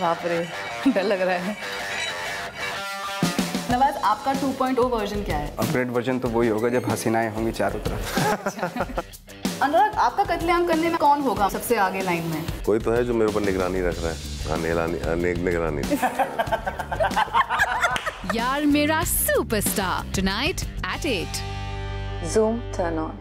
बाप रे डर लग रहा है। नवाज़ आपका 2.0 वर्जन क्या है? अपग्रेड वर्जन तो वही होगा जब हसीनाएँ होंगी चारों तरफ़। अच्छा। अनुराग आपका कत्लेआम करने में कौन होगा सबसे आगे लाइन में? कोई तो है जो मेरे ऊपर निगरानी रख रहा है। हाँ निगरानी हाँ, निगरानी। यार मेरा superstar tonight at 8. Zoom turn on